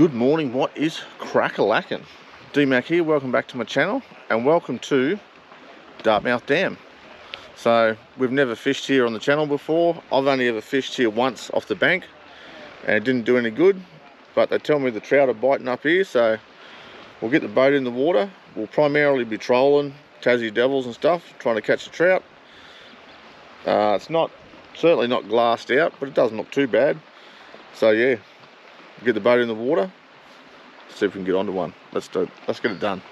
Good morning, what is crackalackin? DMAC here, welcome back to my channel and welcome to Dartmouth Dam. So we've never fished here on the channel before. I've only ever fished here once off the bank and it didn't do any good. But they tell me the trout are biting up here so we'll get the boat in the water. We'll primarily be trolling Tassie Devils and stuff, trying to catch a trout. Uh, it's not, certainly not glassed out, but it doesn't look too bad. So yeah, get the boat in the water, see if we can get onto one. Let's do it. Let's get it done.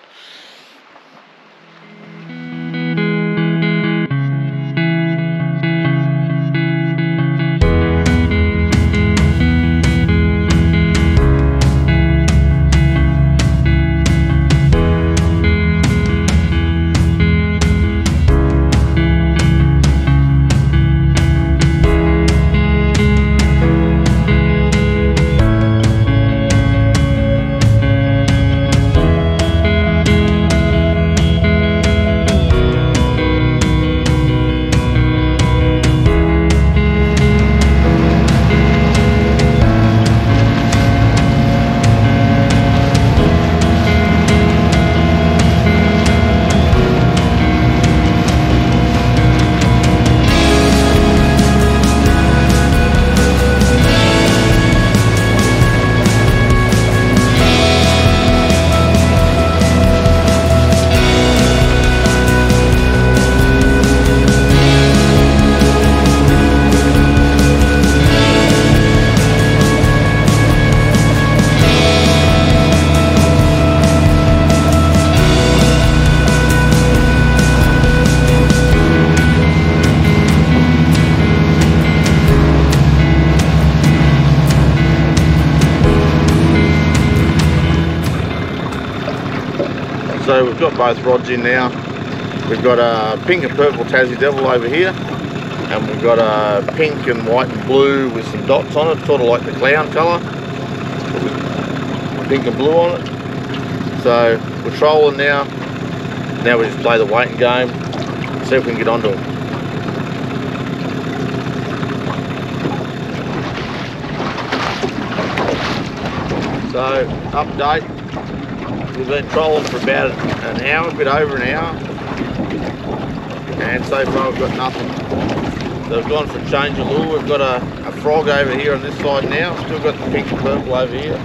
We've got both rods in now. We've got a pink and purple Tassie Devil over here. And we've got a pink and white and blue with some dots on it, sort of like the clown colour. Pink and blue on it. So we're trolling now. Now we just play the waiting game. See if we can get onto them. So, update, We've been trolling for about an hour, a bit over an hour. And so far we've got nothing. So we've gone for a change of lure. We've got a, a frog over here on this side now. Still got the pink purple over here.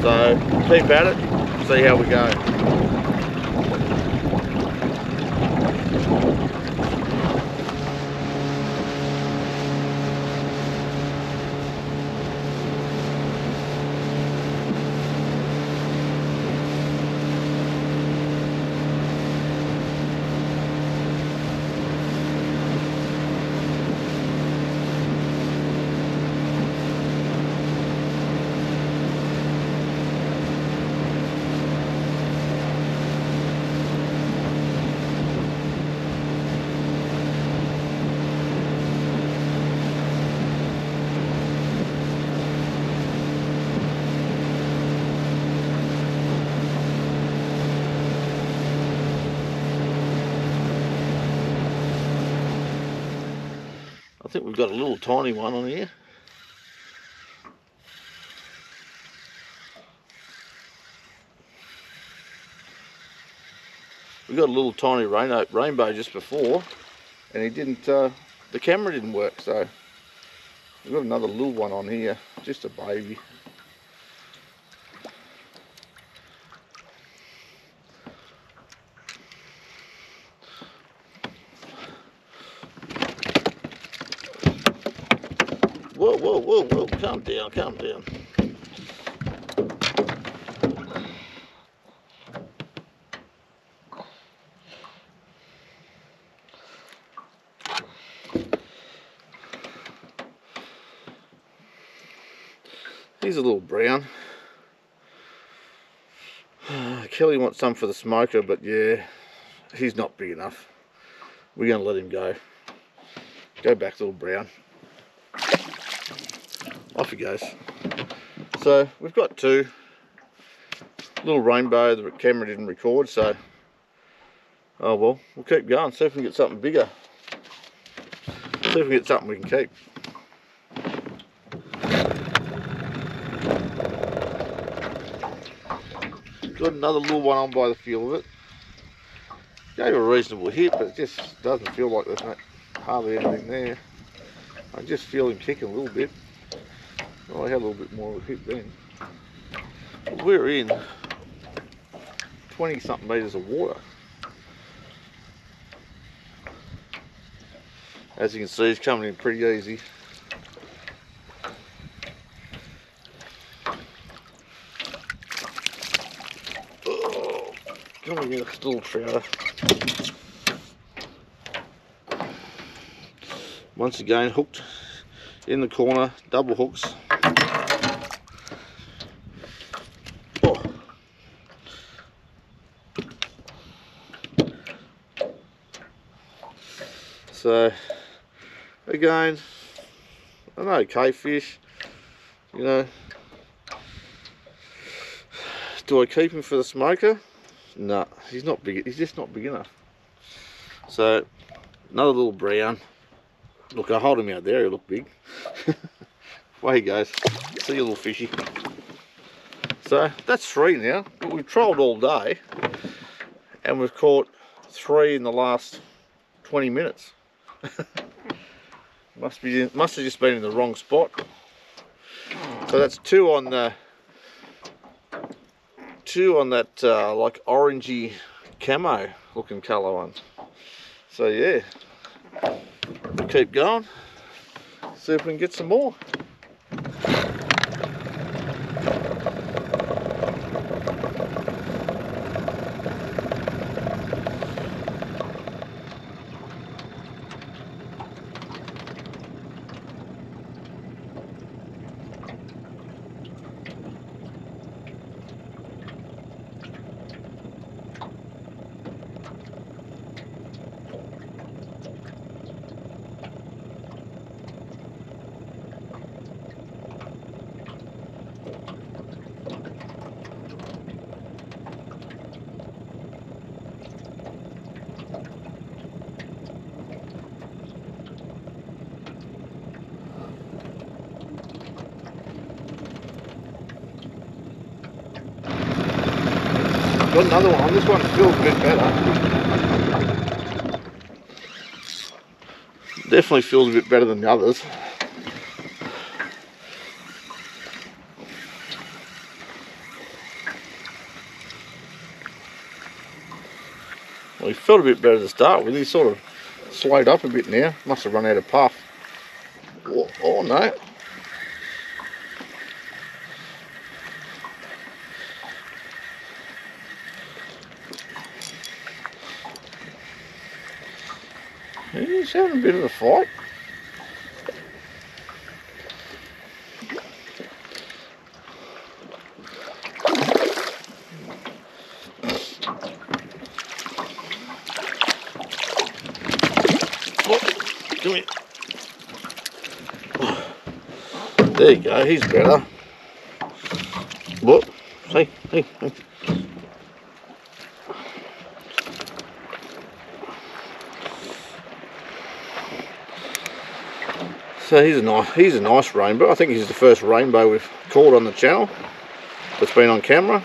So keep at it, see how we go. Think we've got a little tiny one on here. We got a little tiny rainbow, rainbow just before, and he didn't. Uh, the camera didn't work, so we've got another little one on here, just a baby. Calm down, calm down. He's a little brown. Kelly wants some for the smoker, but yeah, he's not big enough. We're going to let him go. Go back, little brown off he goes. So we've got two. Little rainbow the camera didn't record, so oh well, we'll keep going, see if we can get something bigger. See if we can get something we can keep. Got another little one on by the feel of it. Gave a reasonable hit, but it just doesn't feel like there's hardly anything there. I just feel him kicking a little bit. Oh, I had a little bit more of a hit then. We're in 20 something metres of water. As you can see, it's coming in pretty easy. Oh, coming in a little trouter. Once again, hooked in the corner, double hooks. So, again, an okay fish, you know. Do I keep him for the smoker? No, he's not big, he's just not big enough. So, another little brown. Look, I hold him out there, he'll look big. Away he goes. See you little fishy. So, that's three now, but we've trolled all day, and we've caught three in the last 20 minutes. must be must have just been in the wrong spot. So that's two on the two on that uh, like orangey camo looking colour one. So yeah, keep going. See if we can get some more. Got another one. On. This one feels a bit better. Definitely feels a bit better than the others. Well, he felt a bit better to start with. He's sort of slowed up a bit now. Must have run out of puff. Oh, oh no. He's having a bit of a fight. Come here. There you go, he's better. Look, see, hey, hey. So he's a nice, he's a nice rainbow. I think he's the first rainbow we've caught on the channel that's been on camera.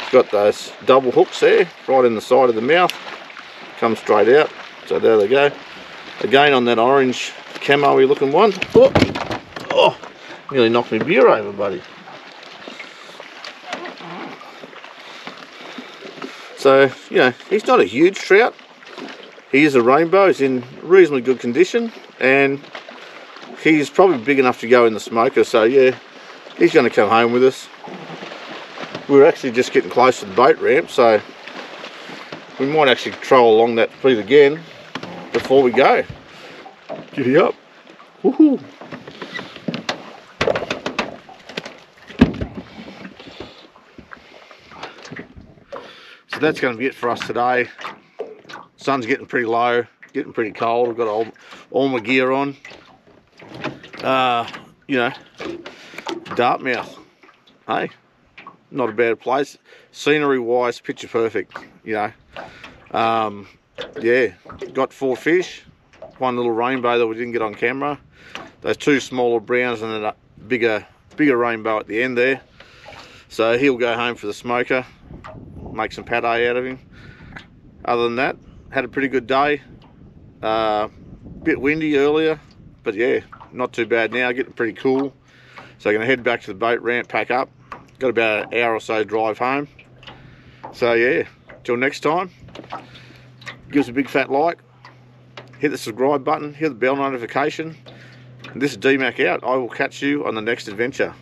He's got those double hooks there, right in the side of the mouth. Come straight out. So there they go. Again on that orange camo looking one. Oh, oh, nearly knocked me beer over, buddy. So, you know, he's not a huge trout. He is a rainbow. He's in reasonably good condition. And he's probably big enough to go in the smoker so yeah he's going to come home with us. We're actually just getting close to the boat ramp so we might actually troll along that fleet again before we go. Giddy up. Woohoo. so that's going to be it for us today. Sun's getting pretty low getting pretty cold. I've got all, all my gear on uh, you know, Dartmouth. Hey, not a bad place. Scenery wise, picture perfect, you know. Um, yeah, got four fish, one little rainbow that we didn't get on camera. Those two smaller browns and a bigger, bigger rainbow at the end there. So he'll go home for the smoker. make some pate out of him. Other than that, had a pretty good day. Uh, bit windy earlier, but yeah, not too bad now, getting pretty cool. So I'm gonna head back to the boat ramp, pack up. Got about an hour or so drive home. So yeah, till next time, give us a big fat like, hit the subscribe button, hit the bell notification. This is DMAC out. I will catch you on the next adventure.